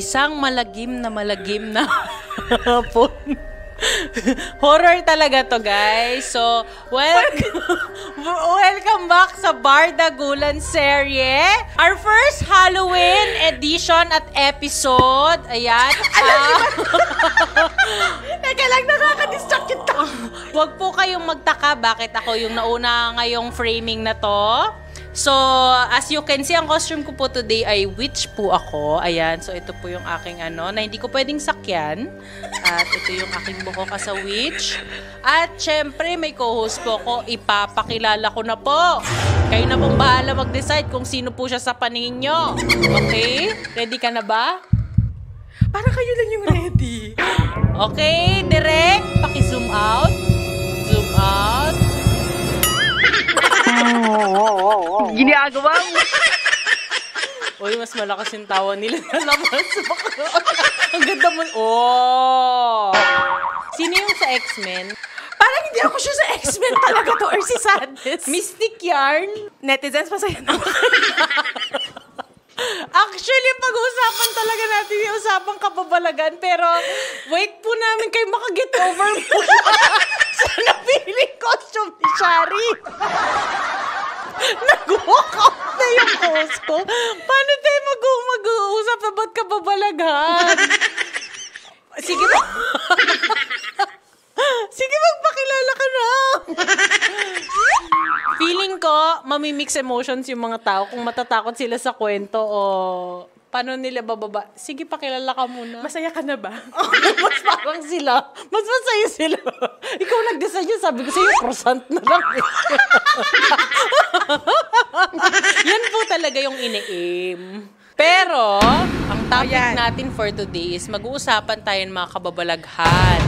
Isang malagim na malagim na hapon. Horror talaga to, guys. So, welcome, welcome back sa Bardagulan serye. Our first Halloween edition at episode. Ayan. Teka lang, nakaka-distract tao. Huwag po kayong magtaka bakit ako yung nauna ngayong framing na to. So, as you can see, ang costume ko po today ay witch po ako. Ayan. So, ito po yung aking ano, na hindi ko pwedeng sakyan. At ito yung aking buhok as a witch. At syempre, may co-host po ako. Ipapakilala ko na po. Kayo na pong bahala mag-decide kung sino po siya sa paningin nyo. Okay? Ready ka na ba? Para kayo lang yung ready. Okay, direct. Paki-zoom out. Zoom out. Ginagawa mo. Uy, mas malakas yung tawa nila na labas. Ang ganda mo. Oh! Sino yung sa X-Men? Parang hindi ako sure sa X-Men talaga to or si Sadness. Mystic Yarn? Netizens, masaya na. Actually, pag-uusapan talaga natin yung usapang kababalagan. Pero, wait po namin kayo makaget over mo sa napiling costume ni Shari. Nag-walk out na yung host ko. Paano tayo mag- mag-uusap na ba't kababalagan? Sige ba? Sige, magpakilala ka na. Feeling ko, mamimix emotions yung mga tao kung matatakot sila sa kwento o paano nila bababa. Sige, pakilala ka muna. Masaya ka na ba? mas parang sila. Mas masaya sila. Ikaw nag-design yun. Sabi ko sa'yo, croissant na lang. Yan po talaga yung ini-aim. Pero, ang topic Ayan. natin for today is mag-uusapan tayo ng mga kababalaghan.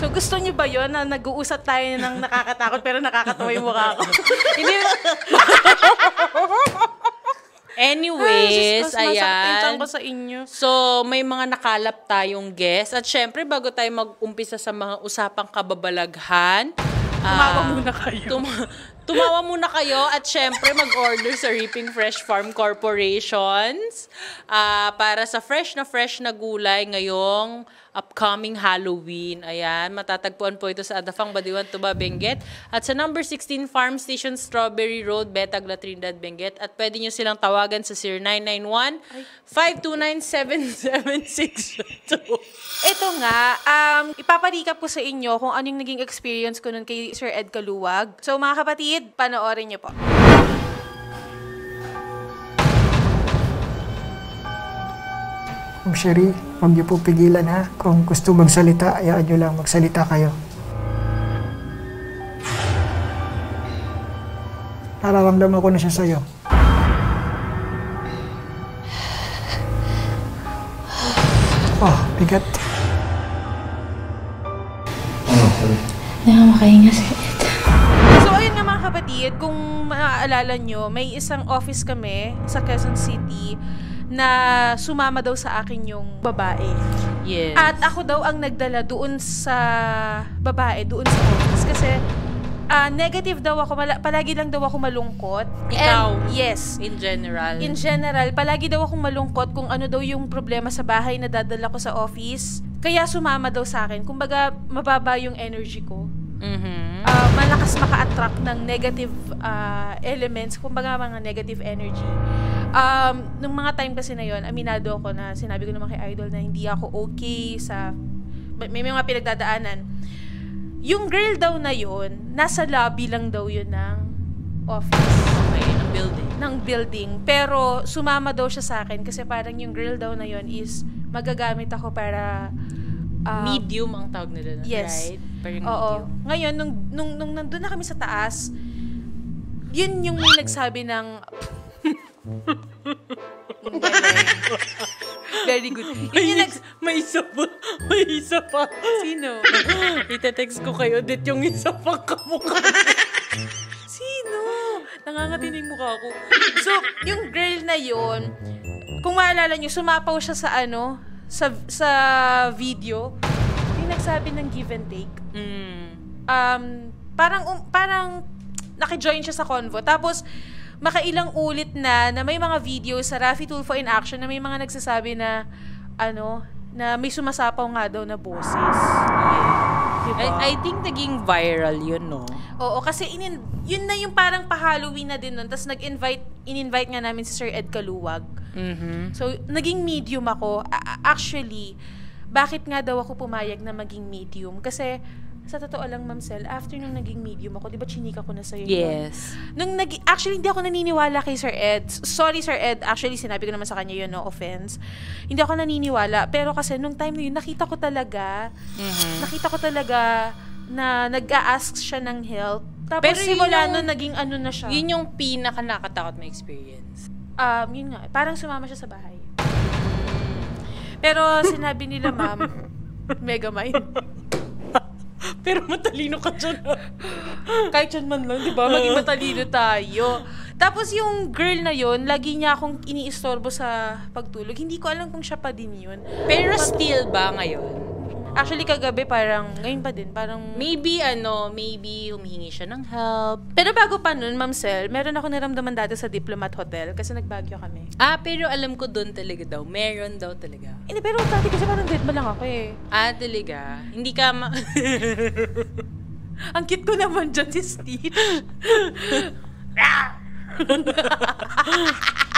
So gusto niyo ba yon na nag-uusap tayo ng nakakatakot pero nakakatawa yung mukha ko? Hindi. Anyways, ayan. ko sa inyo. So, may mga nakalap tayong guest. At syempre, bago tayo mag-umpisa sa mga usapang kababalaghan, Tumawa ah, muna kayo. Tum- tumawa muna kayo at syempre mag-order sa Reaping Fresh Farm Corporations ah, para sa fresh na fresh na gulay ngayong upcoming Halloween. Ayan, matatagpuan po ito sa Adafang Badiwan, Tuba, Benguet at sa number 16 Farm Station Strawberry Road, Betag, La Trinidad, Benguet at pwede nyo silang tawagan sa 0991 529-7762. Ito nga, um, ipaparikap ko sa inyo kung anong naging experience ko nun kay Sir Ed Kaluwag. So mga kapatid, panoorin niyo po. Kung Sherry, huwag niyo po pigilan ha. Kung gusto magsalita, ayaan niyo lang magsalita kayo. Nararamdaman ko na siya sa'yo. Oh, bigat. Hindi ako makahinga sa Ed. So ayun nga mga kapatid, kung maaalala nyo, may isang office kami sa Quezon City na sumama daw sa akin yung babae. Yes. At ako daw ang nagdala doon sa babae, doon sa office. Kasi ah, negative daw ako, palagi lang daw ako malungkot. Ikaw? And, yes. in general. In general, palagi daw akong malungkot kung ano daw yung problema sa bahay na dadala ko sa office. Kaya sumama daw sa akin. Kumbaga, mababa yung energy ko. Ah, malakas maka-attract ng negative ah, elements, kumbaga mga negative energy. Um, nung mga time kasi na yon, aminado ako na sinabi ko naman kay Idol na hindi ako okay sa may, may mga pinagdadaanan. Yung girl daw na yon, nasa lobby lang daw yun ng office Okay, ng building. ng building. Pero sumama daw siya sa akin kasi parang yung girl daw na yon is magagamit ako para um, medium ang tawag nila. Yes. Right? Parang Oo. medium. Ngayon, nung, nung, nung nandun na kami sa taas, yun yung may nagsabi ng... Very good. Yun yung nags... may isa pa. May isa pa. Sino? Ite-text ko kayo dit yung isa pang kamukha. Sino? Nangangati na yung mukha ko. So, yung girl na yun, kung maalala nyo, sumapaw siya sa ano, sa, sa video, nagsabi ng give and take. Mm. um, parang, um, parang naki-join siya sa convo. Tapos, makailang ulit na na may mga videos sa Rafi Tulfo in action na may mga nagsasabi na ano, na may sumasapaw nga daw na boses. Diba? I, I think naging viral yun, no? Oo, kasi inin, yun na yung parang pa-Halloween na din nun. Tapos nag-invite, in-invite nga namin si Sir Ed Kaluwag. Mhm. So, naging medium ako. A- actually, bakit nga daw ako pumayag na maging medium? Kasi, sa totoo lang, Ma'am Sel, after nung naging medium ako, di ba chinika ko na sa'yo yun? Yes. Nung nag actually hindi ako naniniwala kay Sir Ed. Sorry Sir Ed, actually sinabi ko naman sa kanya yun, no offense. Hindi ako naniniwala, pero kasi nung time na yun nakita ko talaga, Mhm. nakita ko talaga na nag-a-ask siya ng help. Tapos Pero yun simula yung- nun, naging ano na siya. Yun yung pinaka nakatakot na experience. Um, yun nga, parang sumama siya sa bahay. Pero sinabi nila, ma'am, mega mind. Pero matalino ka dyan. Kahit yan man lang, di ba? Maging matalino tayo. Tapos yung girl na yon lagi niya akong iniistorbo sa pagtulog. Hindi ko alam kung siya pa din yun. Pero still ba ngayon? Actually, kagabi parang, ngayon pa din, parang... Maybe ano, maybe humihingi siya ng help. Pero bago pa nun, Ma'am Sel, meron ako naramdaman dati sa Diplomat Hotel kasi nagbagyo kami. Ah, pero alam ko doon talaga daw. Meron daw talaga. Hindi, pero dati kasi parang dead ba lang ako eh. Ah, talaga? Hindi ka ma... Ang cute ko naman dyan si Stitch.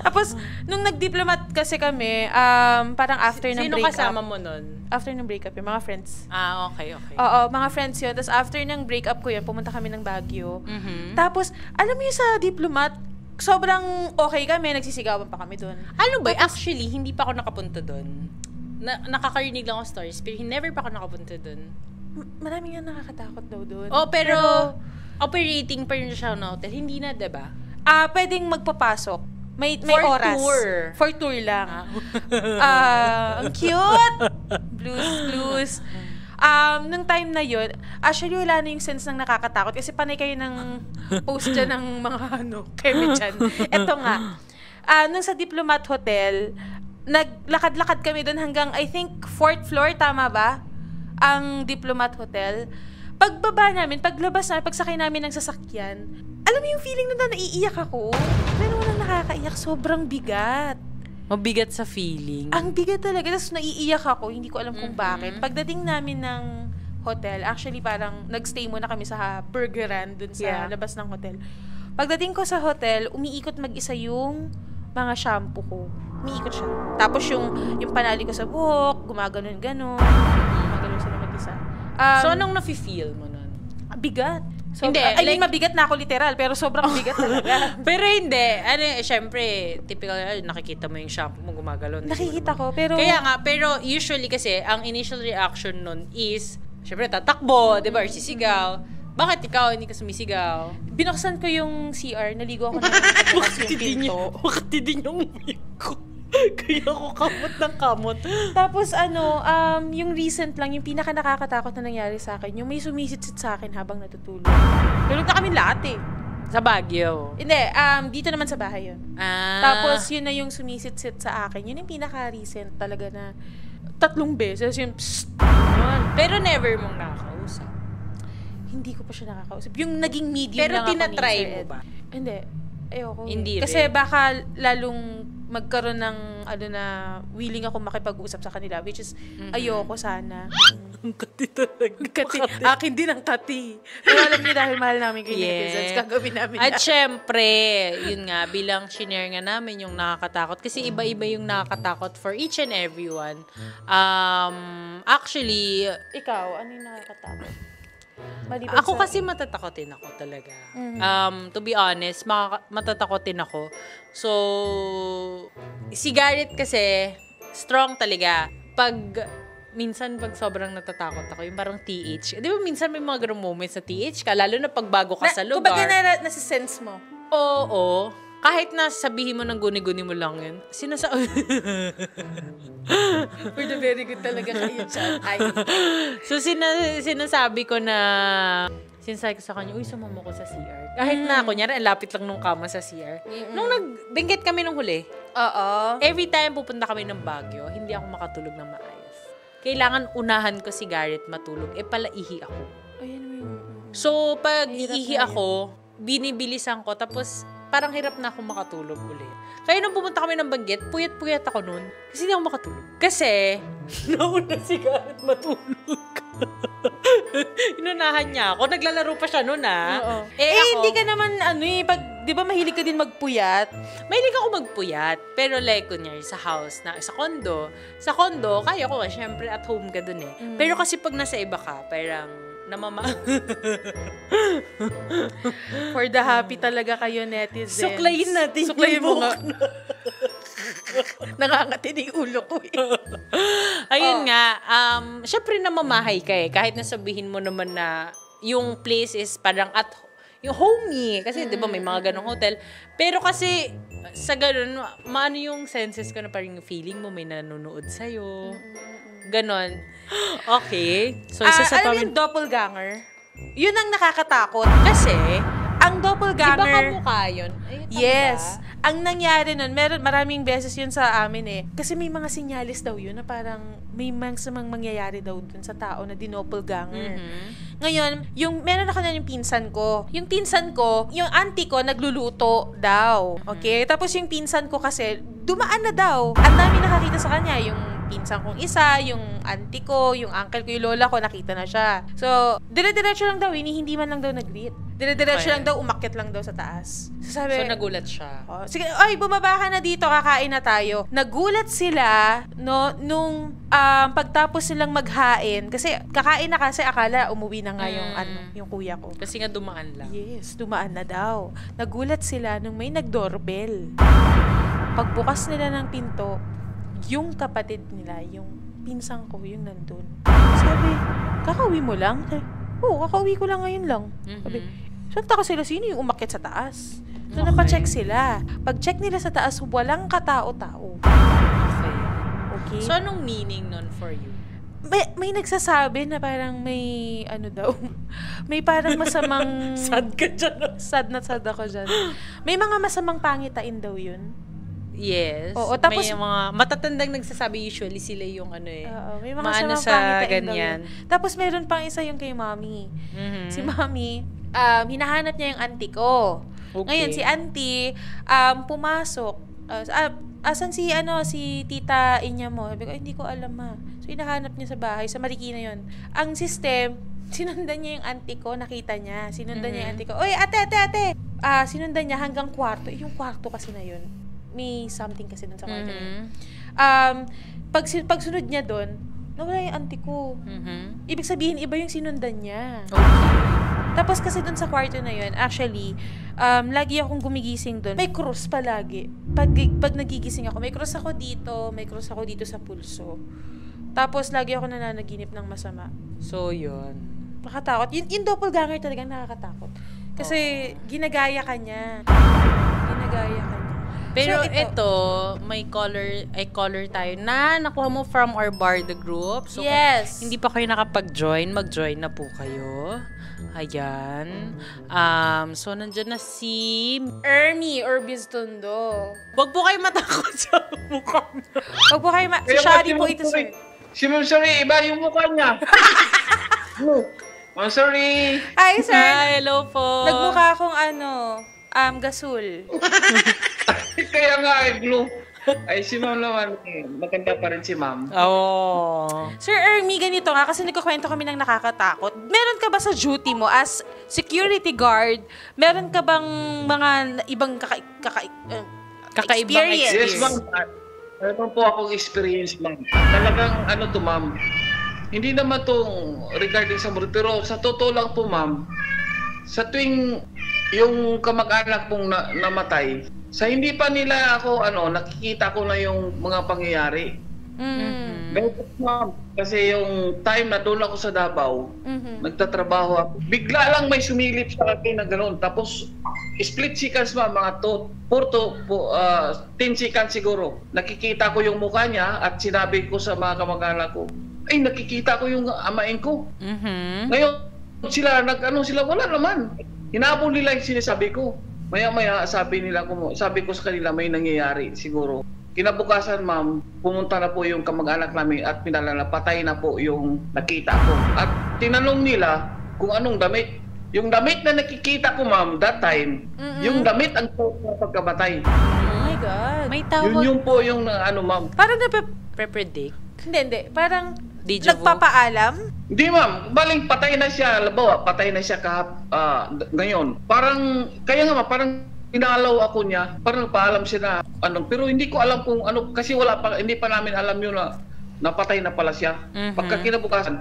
Tapos, nung nag-diplomat kasi kami, um, parang after ng Sino breakup. kasama mo nun? After ng breakup, yung mga friends. Ah, okay, okay. Oo, mga friends yun. Tapos after ng breakup ko yun, pumunta kami ng Baguio. Mhm. Tapos, alam mo yung sa diplomat, sobrang okay kami, nagsisigawan pa kami doon. Ano ba? Actually, hindi pa ako nakapunta doon. Na, nakakarinig lang ako stories, pero never pa ako nakapunta doon. M- Marami nga nakakatakot daw doon. Oh, pero, operating pa rin siya ng hotel. Hindi na, 'di ba? Ah, pwedeng magpapasok. May, may For oras. tour. For tour lang. Ah, ang cute! Blues, blues. Um, nung time na yun, actually wala na yung sense ng nakakatakot kasi panay kayo ng post dyan ng mga ano, keme dyan. Ito nga, ah, nung sa Diplomat Hotel, naglakad-lakad kami doon hanggang, I think, fourth floor, tama ba? Ang Diplomat Hotel. Pagbaba namin, paglabas namin, pagsakay namin ng sasakyan, alam mo yung feeling na naiiyak ako? Pero walang nakakaiyak, sobrang bigat. Mabigat sa feeling. Ang bigat talaga. Tapos naiiyak ako. Hindi ko alam kung Mhm. bakit. Pagdating namin ng hotel, actually parang nagstay muna kami sa burgeran dun sa Yeah. labas ng hotel. Pagdating ko sa hotel, umiikot mag-isa yung mga shampoo ko. Umiikot siya. Tapos yung, yung panali ko sa buhok, gumaganon-ganon. Gumaganon sila mag-isa. Um, so, anong nafe-feel mo nun? bigat. So, Hindi, I mean, like- mabigat na ako literal, pero sobrang bigat talaga. Pero hindi. Ano, eh, syempre, typical, nakikita mo yung shampoo mo gumagalon. Nakikita ko, pero... Kaya nga, pero usually kasi, ang initial reaction nun is, syempre, tatakbo, di ba, or sisigaw. Bakit ikaw hindi ka sumisigaw? binuksan ko yung CR, naligo ako na pagbukas yung pinto. bakit hindi niya umiyak ko? Kaya ako kamot ng kamot. Tapos ano, um, yung recent lang, yung pinaka nakakatakot na nangyari sa akin, yung may sumisit-sit sa akin habang natutulog. Tulog na kami lahat eh. Sa Baguio. Hindi, um, dito naman sa bahay yun. Ah. Tapos yun na yung sumisit-sit sa akin. Yun yung pinaka-recent talaga na tatlong beses yung psst. Yun. Pero never mong nakakausap. Hindi ko pa siya nakakausap. Yung naging medium Pero lang ako tinatry mo ba? Hindi. Ayoko. eh. Hindi Kasi rin. baka lalong magkaroon ng ano na willing ako makipag-usap sa kanila which is ayoko sana. Ang kati talaga. Kati, akin din ang kati. Pero alam niyo dahil mahal namin kayo Yes. netizens, gagawin namin At yan. syempre, yun nga, bilang shinare nga namin yung nakakatakot. Kasi iba-iba yung nakakatakot for each and everyone. Um, actually, Ikaw, ano yung nakakatakot? Maliban ako sa- kasi matatakotin ako talaga. Mhm. Um, to be honest, makaka- matatakotin ako. So, si Garrett kasi, strong talaga. Pag, minsan pag sobrang natatakot ako, yung parang TH. Di ba minsan may mga ganong moments sa TH ka, lalo na pag bago ka na, sa Kumbaga lugar. na, nasisense mo. Oo. Kahit na sabihin mo ng guni-guni mo lang yun. Sinasa... For the very good talaga kayo. Ay, so, sina- sinasabi ko na... Sinasabi ko sa kanya, uy, sumama ko sa CR. Kahit na, kunyari, ang lapit lang nung kama sa CR. Nung nagbingkit kami nung huli, oo. every time pupunta kami ng Baguio, hindi ako makatulog ng maayos. Kailangan unahan ko si Garrett matulog. Eh, pala ihi ako. Ayan mo. So, pag Mahirap ihi ako, binibilisan ko, tapos parang hirap na ako makatulog ulit. Kaya nung pumunta kami ng banggit, puyat-puyat ako nun. Kasi hindi ako makatulog. Kasi, nauna si Garrett matulog. Inunahan niya ako. Naglalaro pa siya nun ah. Oo. Eh, Eh, ako, hindi ka naman, ano eh, pag, di ba mahilig ka din magpuyat? Mahilig ako magpuyat. Pero like, kunyari, sa house, na, sa condo, sa condo, kaya ko, syempre at home ka dun eh. Mm. Pero kasi pag nasa iba ka, parang namama... For the happy talaga kayo, netizens. Suklayin natin Suklayin mo nga. na yung ulo ko eh. Ayun Oh. nga, um, syempre namamahay ka eh. Kahit nasabihin mo naman na yung place is parang at yung homey. Kasi di ba may mga ganong hotel. Pero kasi sa ganun, maano yung senses ko na parang feeling mo may nanonood sa'yo. Ganon. Okay. So, isa Ah, sa alam mo yung doppelganger? Yun ang nakakatakot. Kasi, Ang di ba doppelganger... kamukha yun? Ay, tama Yes. ba? Ang nangyari nun, meron, maraming beses yun sa amin eh. Kasi may mga sinyalis daw yun na parang may mga mangyayari daw dun sa tao na dinoppelganger. Mhm. Ngayon, yung meron ako na yung pinsan ko. Yung pinsan ko, yung auntie ko nagluluto daw. Okay? Tapos yung pinsan ko kasi dumaan na daw. Ang dami nakakita sa kanya yung pinsan kong isa, yung auntie ko, yung uncle ko, yung lola ko, nakita na siya. So, dire-diretso lang daw, ini hindi man lang daw nag-greet. Dire-diretso Okay. lang daw, umakyat lang daw sa taas. So, sabi, So, nagulat siya. Oh, sige, ay, bumaba ka na dito, kakain na tayo. Nagulat sila, no, nung um, pagtapos silang maghain, kasi kakain na kasi akala umuwi na nga yung, Mm. ano, yung kuya ko. Kasi nga dumaan lang. Yes, dumaan na daw. Nagulat sila nung may nag-doorbell. Pagbukas nila ng pinto, yung kapatid nila, yung pinsang ko, yung nandun. Sabi, kakauwi mo lang? Sabi, Oo, kakauwi ko lang ngayon lang. Sabi, Mhm. so nagtaka sila, sino yung umakyat sa taas? So, Okay. napacheck sila. Pag-check nila sa taas, walang katao-tao. Okay. Okay? So, anong meaning nun for you? may, may nagsasabi na parang may, ano daw, may parang masamang... ka dyan. sad na sad ako dyan. May mga masamang pangitain daw yun. Yes. Oo, tapos- may mga matatandang nagsasabi usually sila yung ano eh. Oo, may mga Maano sa daw ganyan. yun. Tapos meron pang isa yung kay mami. Mhm. Si mami, um, hinahanap niya yung auntie ko. Okay. Ngayon, si auntie, um, pumasok. Uh, ah, asan si, ano, si tita Inya mo? Sabi ko, "Ay, hindi ko alam ma. So, hinahanap niya sa bahay. Sa Marikina yon Ang system, sinundan niya yung auntie ko, nakita niya. Sinundan niya yung Mhm. auntie ko. Oy, ate, ate, ate! Ah, sinundan niya hanggang kwarto. Eh, yung kwarto kasi na yun, may something kasi dun sa kwarto yun. Mhm. Um, pag, pagsunod niya doon, nawala yung auntie ko. Mhm. Ibig sabihin, iba yung sinundan niya. Okay. Tapos kasi dun sa kwarto na yun, actually, um, lagi akong gumigising dun. May cross palagi. Pag, pag nagigising ako, may cross ako dito, may cross ako dito sa pulso. Tapos lagi ako nananaginip ng masama. So, yun. Nakatakot. Yung, yung doppelganger talagang nakakatakot. Kasi ginagaya ka niya. Ginagaya ka niya. Pero So, ito, may color, ay color tayo na nakuha mo from our Barda group. So, kung yes. hindi pa kayo nakapag-join, mag-join na po kayo. Ayan. Um, so, nandyan na si... Ermi Orbis Tondo. Huwag po kayo matakot sa mukha niya. Huwag po kayo ma- si Shari po ito, sir. Si Ma'am Suri, iba yung mukha niya. Ma'am Suri. Hi, sir. Hi, hello po. Nagmukha akong ano, um, gasul. Kaya nga ay blue. Ay, si Ma'am naman, eh, maganda pa rin si Ma'am. Oh. Sir Ermi, ganito nga, kasi nagkukwento kami ng nakakatakot. Meron ka ba sa duty mo as security guard, meron ka bang mga ibang kaka, kaka, uh, Kakaibang experience? Yes, Ma'am. Meron po akong experience, Ma'am. Talagang ano to, Ma'am. Hindi naman to regarding sa murder, pero sa totoo lang po, Ma'am, sa tuwing yung kamag-anak pong na- namatay, sa hindi pa nila ako, ano, nakikita ko na yung mga pangyayari. Mm. Ma'am. Kasi yung time na doon ako sa Davao, Mhm. nagtatrabaho ako. Bigla lang may sumilip sa akin na gano'n. Tapos, split seconds ma, mga to, 4 to po, ah, 10 seconds siguro. Nakikita ko yung mukha niya at sinabi ko sa mga kamag-anak ko, ay, nakikita ko yung amain ko. Mhm. Ngayon, sila, nag, ano sila, wala naman. Hinabol nila yung sinasabi ko. Maya-maya, sabi nila, ko, sabi ko sa kanila, may nangyayari siguro. Kinabukasan, ma'am, pumunta na po yung kamag-anak namin at pinalala, patay na po yung nakita ko. At tinanong nila kung anong damit. Yung damit na nakikita ko, ma'am, that time, yung damit ang suot ng pagkamatay. Oh my God. May Yun tawag. yung po yung na- ano, ma'am. Parang nape... Pre-predict. Hindi, hindi. Parang Deja vu. nagpapaalam. Hindi, ma'am. Baling patay na siya. Labawa, patay na siya kahap, ah, d- ngayon. Parang, kaya nga, ma'am, parang inalaw ako niya. Parang paalam siya na, ano, pero hindi ko alam kung ano, kasi wala pa, hindi pa namin alam yun na, napatay na pala siya. Mhm. Pagka kinabukasan,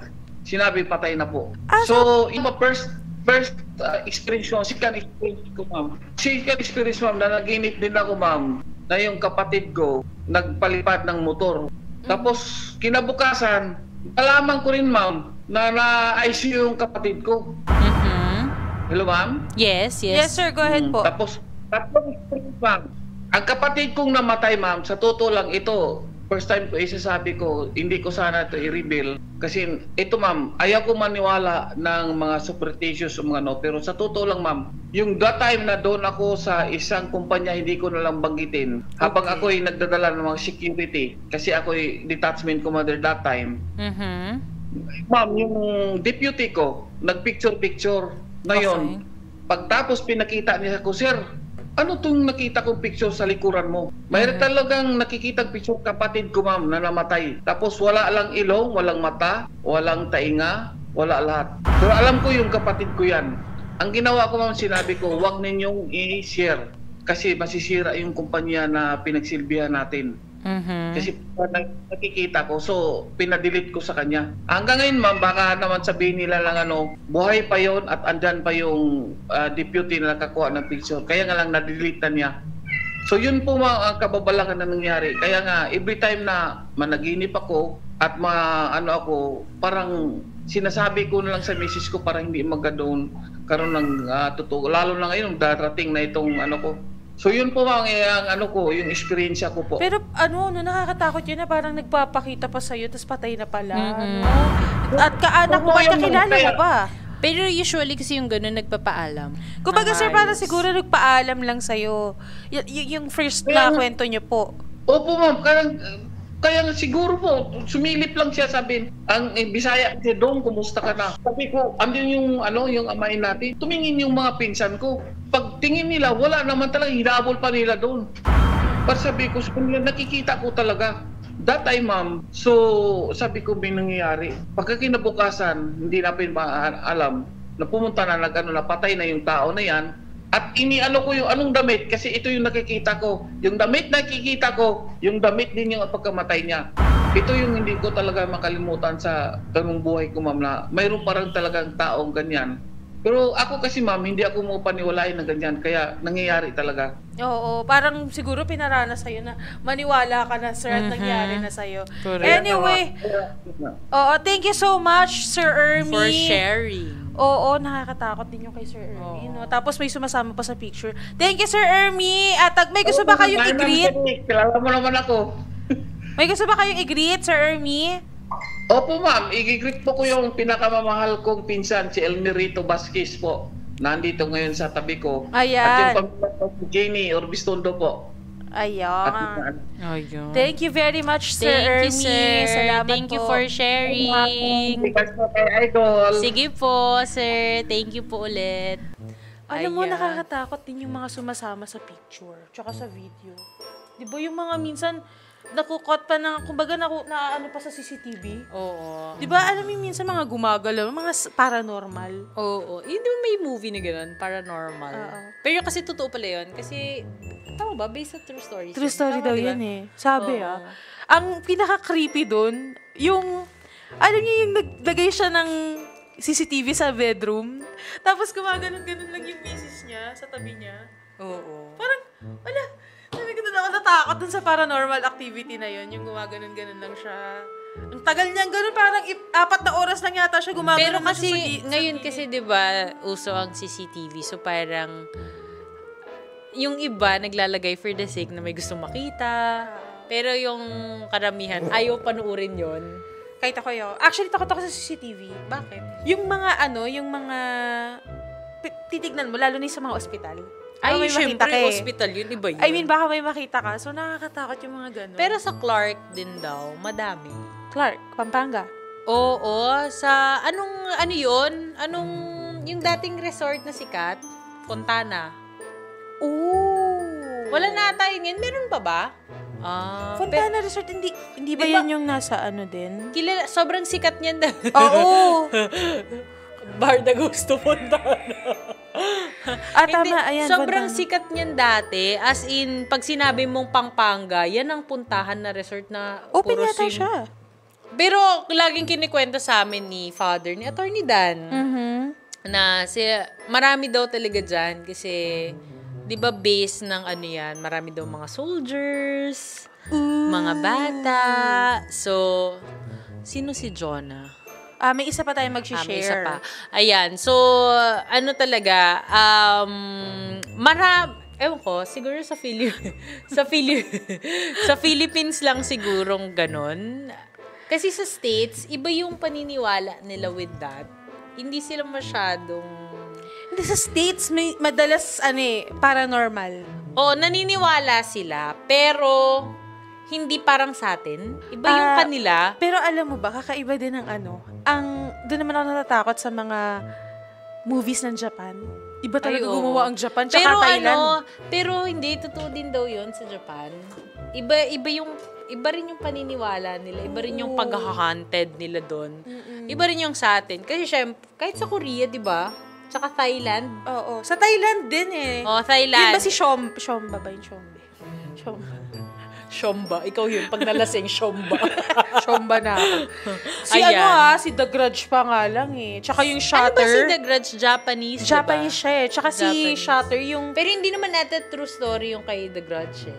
sinabi patay na po. Ah, so, yung first, first uh, experience ko, second experience ko, ma'am. Second experience, ma'am, na naginip din ako, ma'am, na yung kapatid ko, nagpalipad ng motor. Tapos, kinabukasan, nalaman ko rin, ma'am, na na-ICU yung kapatid ko. Mhm. Hello, ma'am? Yes, Yes, yes. sir. Go ahead Mm, po. Tapos, tapos, ma'am, ang kapatid kong namatay, ma'am, sa totoo lang ito, first time ko isasabi ko, hindi ko sana ito i-reveal. Kasi ito, ma'am, ayaw ko maniwala ng mga superstitious o mga no. Pero sa totoo lang, ma'am, yung that time na doon ako sa isang kumpanya, hindi ko na lang banggitin. Habang Okay. ako'y nagdadala ng mga security, kasi ako'y detachment commander that time, Mhm. Ma'am, yung deputy ko, nagpicture-picture. Ngayon, pagtapos pinakita niya ko, Sir, ano tong nakita kong picture sa likuran mo? Mayroon talagang nakikita picture kapatid ko, ma'am, na namatay. Tapos wala lang ilong, walang mata, walang tainga, wala lahat. Pero alam ko yung kapatid ko yan. Ang ginawa ko, ma'am, sinabi ko, huwag ninyong i-share kasi masisira yung kumpanya na pinagsilbihan natin. Mhm. Kasi parang nakikita ko, so pinadelete ko sa kanya. Hanggang ngayon ma'am, baka naman sabihin nila lang ano, buhay pa yon at andyan pa yung ah, deputy na nakakuha ng picture. Kaya nga lang na-delete na niya. So yun po mga ang kababalakan na nangyari. Kaya nga, every time na managinip ako at ma, ano ako, parang sinasabi ko na lang sa misis ko para hindi magkaroon karon ng ah, totoo. Lalo na ngayon, darating na itong ano ko. So yun po ang, ang ano ko, yung experience ko po. Pero ano, no, nakakatakot yun na parang nagpapakita pa sa'yo tapos patay na pala. Mhm. no? At kaanak mo, at kakilala mo ba? Pero usually kasi yung ganun nagpapaalam. Kumbaga Ng sir, parang ayos. siguro nagpaalam lang sa'yo. Y- y- yung first na Kaya- kwento niyo po. Opo ma'am, kaya, kaya nga siguro po, sumilip lang siya sabihin, ang eh, Bisaya kasi Dong, kumusta ka na? Sabi ko, andun yung, ano, yung amain natin, tumingin yung mga pinsan ko. Pag tingin nila, wala naman talaga, hinabol pa nila doon. Pero sabi ko, nakikita ko talaga. That time, ma'am, so sabi ko may nangyayari. Pagka kinabukasan, hindi natin ma- alam na pumunta na nag ano, na patay na yung tao na yan. At iniano ko yung anong damit kasi ito yung nakikita ko. Yung damit na nakikita ko, yung damit din yung pagkamatay niya. Ito yung hindi ko talaga makalimutan sa ganung buhay ko, ma'am, na mayroon parang talagang taong ganyan. Pero ako kasi, ma'am, hindi ako mo paniwalain na ganyan. Kaya nangyayari talaga. Oo, parang siguro pinaranas sa'yo na maniwala ka na sir at Mhm. nangyari na sa'yo. Correct. Anyway, oo, thank you so much Sir Ermi. For sharing. Oo, nakakatakot din yung kay Sir Ermi. Oo. No? Tapos may sumasama pa sa picture. Thank you Sir Ermi. At uh, may gusto ba kayong i-greet? Kilala mo naman ako. May gusto ba kayong i-greet Sir Ermi? Opo ma'am, i-greet po ko yung pinakamamahal kong pinsan, si Elmerito Vasquez po. Nandito ngayon sa tabi ko. At Ayan. yung pamilya ko, Jenny Orbistondo po. At Ayan. Ayun. Thank you very much, Sir Thank Ermi. you, sir. Salamat Thank you po. for sharing. Idol. Sige po, sir. Thank you po ulit. Alam mo, nakakatakot din yung mga sumasama sa picture, tsaka sa video. Di ba yung mga minsan, nakukot pa na, kumbaga naku, na ano pa sa CCTV? Oo. Di ba, alam mo minsan mga gumagalaw, mga s- paranormal. Oo. Hindi ba may movie na gano'n? Paranormal. Oo. Pero kasi totoo pala yun. Kasi, tama ba? Based on true story. True story daw yun eh. Sabi Oo. ah. Ang pinaka-creepy dun, yung, alam niyo yung naglagay siya ng CCTV sa bedroom, tapos gumaganon-ganon lang yung misis niya sa tabi niya. Oo. Parang, wala, doon ako natakot dun sa paranormal activity na yun, yung gumaganon-ganon lang siya. Ang tagal niya, ganun parang ip- apat na oras lang yata siya gumaganon Pero kasi, sa sa ngayon gilid. kasi, di ba, uso ang CCTV. So, parang, yung iba, naglalagay for the sake na may gusto makita. Pero yung karamihan, ayaw panuorin yon Kahit ako yun. Actually, takot ako sa CCTV. Bakit? Yung mga ano, yung mga titignan mo, lalo na sa mga ospital. Ay, may syempre, makita ka eh. hospital yun, iba yun. I mean, baka may makita ka. So, nakakatakot yung mga ganun. Pero sa Clark din daw, madami. Clark, Pampanga. Oo, sa anong ano 'yon? Anong yung dating resort na sikat, Fontana. Ooh. Wala na tayo ngayon. Meron pa ba? Ah, Fontana Resort, hindi, hindi ba Di ba- yan yung nasa ano din? kilala, sobrang sikat niyan. Oo. Bar de Gusto Fontana. ah, tama. Ayan, sobrang Fontana. sikat niyan dati. As in, pag sinabi mong Pampanga, yan ang puntahan na resort na Open puro yata sim- siya. Pero laging kinikwento sa amin ni father, ni Attorney Dan, Mhm. na si, marami daw talaga dyan kasi, di ba base ng ano yan, marami daw mga soldiers, mga bata. So, sino si Jonah? Ah, may isa pa tayong Ah, may isa mag-share. pa. Ayan. So, ano talaga, um, maram, ewan ko, siguro sa Philip, sa Philip, sa Philippines lang sigurong ganon. Kasi sa States, iba yung paniniwala nila with that. Hindi sila masyadong... Hindi, sa States, may madalas, ano eh, paranormal. Oo, naniniwala sila, pero hindi parang sa atin. Iba yung Ah, kanila. Pero alam mo ba, kakaiba din ang ano, ang, doon naman ako natatakot sa mga movies ng Japan. Iba talaga Ay, oo. gumawa ang Japan, tsaka Pero Thailand. ano, pero hindi, totoo din daw yun sa Japan. Iba, iba yung, iba rin yung paniniwala nila. Iba rin yung Oo. pag-haunted nila doon. Iba rin yung sa atin. Kasi syempre, kahit sa Korea, di ba? Tsaka Thailand. Oo. Sa Thailand din eh. Oh, Yun Thailand. ba si Shom, Shomba ba yung Shombe? Shomba. Shomba. Ikaw yun. Pag nalasing, Shomba. Shomba na ako. Si Ayan. ano ah, si The Grudge pa nga lang eh. Tsaka yung ano Shutter. ba si The Grudge? Japanese, diba? Japanese siya eh. Tsaka si Japanese. Shutter yung Pero hindi naman natin true story yung kay The Grudge eh.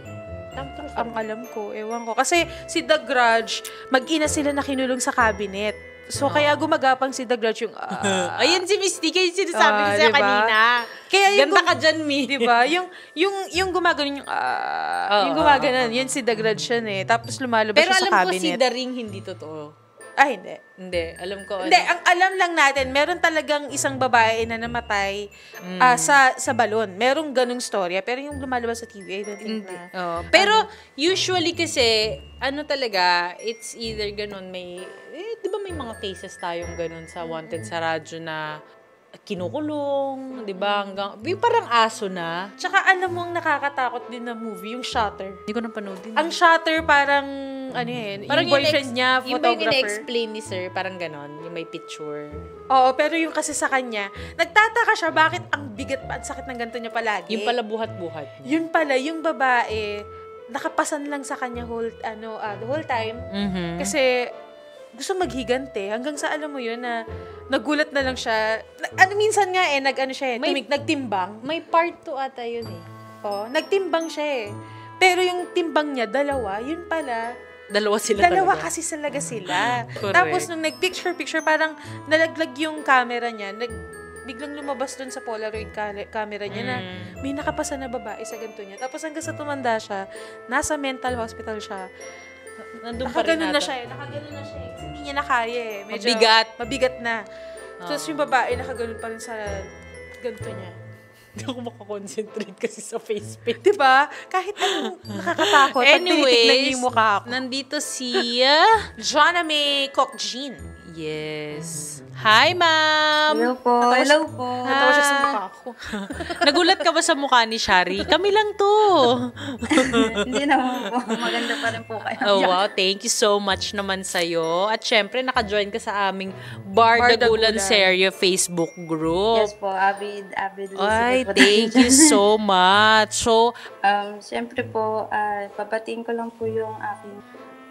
Tam true story. ang alam ko, ewan ko. Kasi si The Grudge, mag-ina sila na kinulong sa cabinet. So, kaya gumagapang si The Grudge yung... ah, Ayun si Misty, kayo sinasabi ko Ah, sa'yo diba? kanina. Kaya yung Ganda gum- ka dyan, Mi. Di ba? Yung, yung, yung gumaganon yung... ah, Oo, yung gumaganon, yun si The Grudge yun eh. Tapos lumalabas Pero siya alam sa ko cabinet. si The Ring hindi totoo. Ay, hindi. Hindi, alam ko. Hindi, ano. ang alam lang natin, meron talagang isang babae na namatay ah, sa sa balon. Merong ganung storya. Pero yung lumalabas sa TV, I don't think Hindi. na. Oo. Pero, usually kasi, ano talaga, it's either ganun, may, eh, di ba may mga cases tayong ganun sa Wanted sa radyo na kinukulong, di ba? Hanggang, yung parang aso na. Tsaka alam mo ang nakakatakot din na movie, yung Shutter. Hindi ko napanood din. Ang Shutter parang, ano yun, parang yung boyfriend in-ex- niya, Yung ba yung photographer. explain ni sir, parang ganon, yung may picture. Oo, pero yung kasi sa kanya, nagtataka siya bakit ang bigat pa, ang sakit ng ganito niya palagi. Yung pala buhat-buhat. Yun pala, yung babae, nakapasan lang sa kanya whole, ano, ah, the whole time. Mhm. Kasi, gusto maghigante. Hanggang sa alam mo yun na nagulat na lang siya. Na- ano minsan nga eh, nag, ano siya eh, May- tumig, nagtimbang. May part 2 ata yun eh. Oh, nagtimbang siya eh. Pero yung timbang niya, dalawa, yun pala, Dalawa sila dalawa talaga. kasi talaga sila. Tapos nung nag-picture-picture, parang nalaglag yung camera niya, nag, biglang lumabas dun sa Polaroid ca- camera niya na Mm. may nakapasa na babae sa ganito niya. Tapos hanggang sa tumanda siya, nasa mental hospital siya. Nandun pa rin Nakaganon na ata. siya eh. Nakaganon na siya eh. Kasi hindi niya na kaya eh. Medyo Mabigat. Mabigat na. Tapos Oo. yung babae, nakaganon pa rin sa ganito niya. Hindi ako makakonsentrate kasi sa face paint. Diba? Kahit anong nakakatakot. pag tinitignan niya Anyways, yung mukha ko. nandito si... ah, Jonna May Cook Jean. Yes. Hi, ma'am! Hello po. Hello po. Natawa siya sa mukha ko. Nagulat ka ba sa mukha ni Shari? Kami lang to. Hindi naman po. Maganda pa rin po kayo. Oh, wow. Thank you so much naman sa'yo. At syempre, naka-join ka sa aming Bar Bardagulan. Dagulan Serio Facebook group. Yes po. Avid, avid Ay, listener po thank you so much. So, Um, Siyempre po, ah, papatiin ko lang po yung aking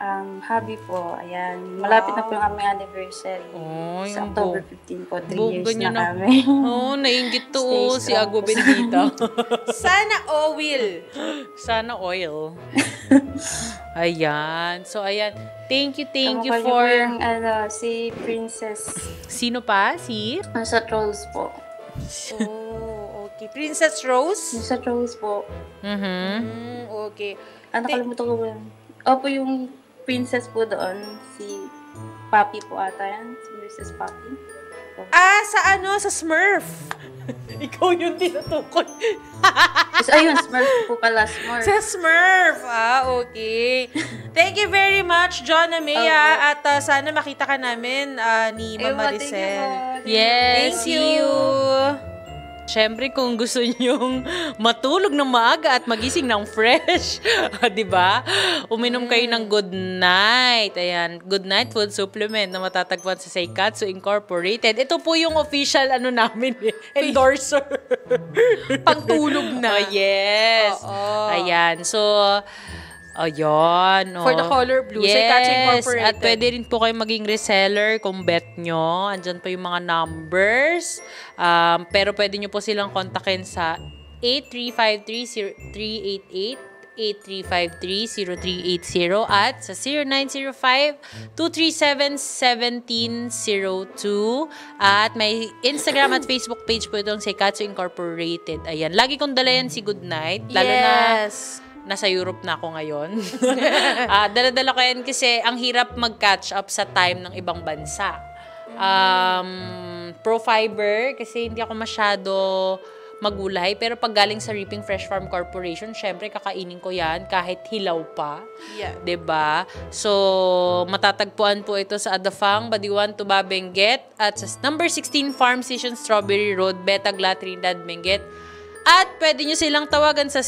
um, hobby po. Ayan. Malapit na po yung aming anniversary. Oh, sa October bu- 15 po. 3 bongga years na, na. kami. oh, nainggit to oh, si. Agua Bendita. Sana o will. Sana oil. ayan. So, ayan. Thank you, thank you Kamukha niyo for... yung ano, si Princess Sino pa? Si? sa Trolls po. Oh, okay. Princess Rose? Sa Trolls po. Mhm. Mm, okay. Ano, nakalimutan ko ba? Opo, yung princess po doon, si Papi po ata yan. Si Mrs. Papi. po. Ah, sa ano? Sa Smurf. Ikaw yung tinutukoy. Tapos ayun, Smurf po pala, Smurf. sa Smurf. Ah, okay. Thank you very much, John Amea. Opo. At ah, sana makita ka namin ah, ni Mama you Maricel. po. Yes, Thank see you. Siyempre, kung gusto nyong matulog ng maaga at magising ng fresh, di ba? Uminom kayo ng Good Night. Ayan, Good Night Food Supplement na matatagpuan sa Seikatsu Incorporated. Ito po yung official ano namin, eh, endorser. Pangtulog na. Oh, yes. Oo. Ayan. So, ayun. For the oh. color blue, yes. Seikatsu Incorporated. At pwede rin po kayo maging reseller kung bet nyo. Andyan po yung mga numbers. Um, pero pwede nyo po silang kontakin sa 8353-388 8353-0380 at sa 0905-237-1702 at may Instagram at Facebook page po itong Seikatsu Incorporated. Ayan. Lagi kong dala yan si Goodnight. Lalo na yes. Nasa Europe na ako ngayon. Ah, dala-dala ko yan kasi ang hirap mag-catch up sa time ng ibang bansa. Um, pro fiber kasi hindi ako masyado magulay. Pero pag galing sa Reaping Fresh Farm Corporation, syempre kakainin ko yan kahit hilaw pa. Yeah. ba? So, matatagpuan po ito sa Adafang, Badiwan, Tuba, Benguet at sa number 16 Farm Station Strawberry Road, Betagla, Trinidad, Benguet. At pwede nyo silang tawagan sa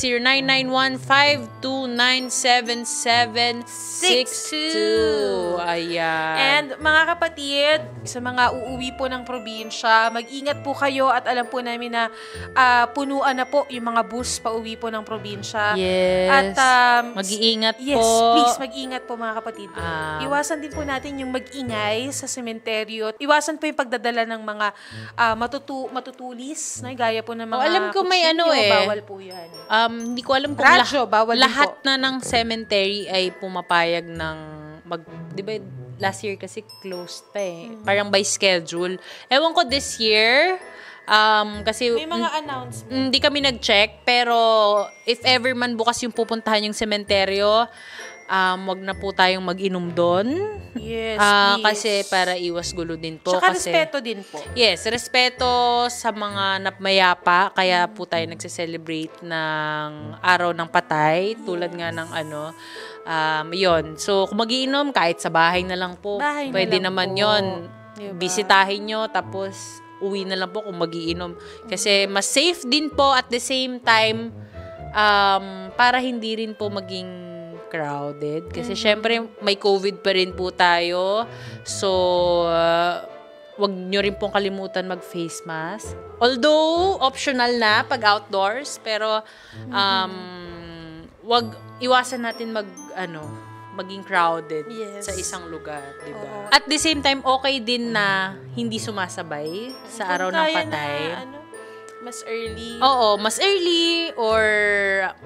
0991-529-7762. Ayan. And mga kapatid, sa mga uuwi po ng probinsya, mag-ingat po kayo at alam po namin na ah, punuan na po yung mga bus pa uwi po ng probinsya. yes. At um, Mag-iingat yes, po. please mag-ingat po mga kapatid. Ah. Iwasan din po natin yung mag-ingay sa sementeryo. Iwasan po yung pagdadala ng mga ah, matutu matutulis, no? gaya po ng mga Oh, alam ko may ano eh. Bawal po yan. Um, hindi ko alam kung Radyo, lah- bawal lahat po. na ng cemetery ay pumapayag ng mag, di ba, last year kasi closed pa eh. Mm. Parang by schedule. Ewan ko this year, um, kasi May mga announcement. hindi kami nag-check, pero if ever man bukas yung pupuntahan yung sementeryo, um, wag na po tayong mag-inom doon. Yes, please. kasi para iwas gulo din po. Tsaka kasi, respeto din po. Yes, respeto sa mga napmayapa, kaya po tayo nagse-celebrate ng araw ng patay, tulad nga ng ano, um, yon So, kung magiinom, kahit sa bahay na lang po, Bahay na pwede lang naman po. yon Diba? Bisitahin nyo, tapos uwi na lang po kung magiinom. Kasi mas safe din po at the same time, um, para hindi rin po maging crowded. Kasi syempre, may COVID pa rin po tayo. So, uh, wag nyo rin pong kalimutan mag-face mask. Although, optional na pag outdoors. Pero, um, wag, iwasan natin mag, ano, maging crowded Yes. sa isang lugar, di ba? At the same time, okay din na hindi sumasabay sa araw ng patay. Na, ano, mas early. Oo, mas early or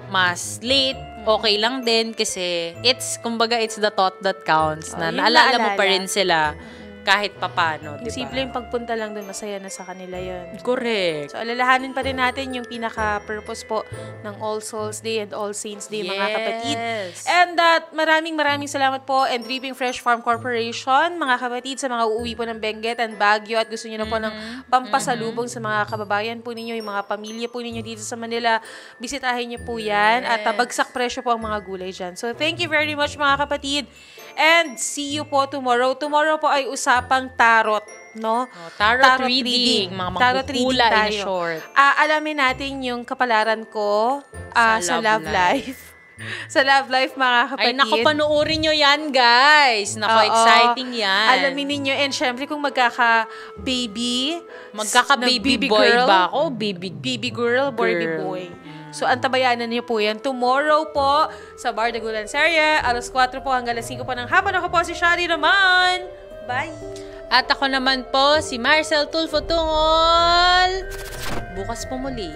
mas late, okay lang din kasi it's, kumbaga, it's the thought that counts Oh, na yung naalala mo naalala. pa rin sila kahit papano, di simple ba? yung pagpunta lang doon, masaya na sa kanila yon. Correct. So, alalahanin pa rin natin yung pinaka-purpose po ng All Souls Day and All Saints Day, mga kapatid. Yes. And that, maraming maraming salamat po and Dripping Fresh Farm Corporation, mga kapatid, sa mga uuwi po ng Benguet and Baguio at gusto niyo na po ng Mm-hmm. pampasalubong sa mga kababayan po ninyo, yung mga pamilya po ninyo dito sa Manila. Bisitahin niyo po yan at uh, bagsak presyo po ang mga gulay dyan. So, thank you very much mga kapatid. And see you po tomorrow. Tomorrow po ay usapang tarot, no? Oh, tarot, reading, mga Tarot reading manghukula in tayo. short. Ah, alamin natin yung kapalaran ko ah, sa, Sa love, love life. sa love life, mga kapatid. Ay, naku, panoorin nyo yan, guys. Naku, Oo. exciting yan. Alamin ninyo. And syempre, kung magkaka-baby, Magkaka-baby na boy girl, ba ako? Baby Baby girl, baby Girl. boy. So, antabayanan niyo po yan. Tomorrow po, sa Bar de Gulanseria, alas 4 po hanggang alas 5 po ng hapon. Ako po si Shari naman. Bye! At ako naman po, si Marcel Tulfo Tungol. Bukas po muli.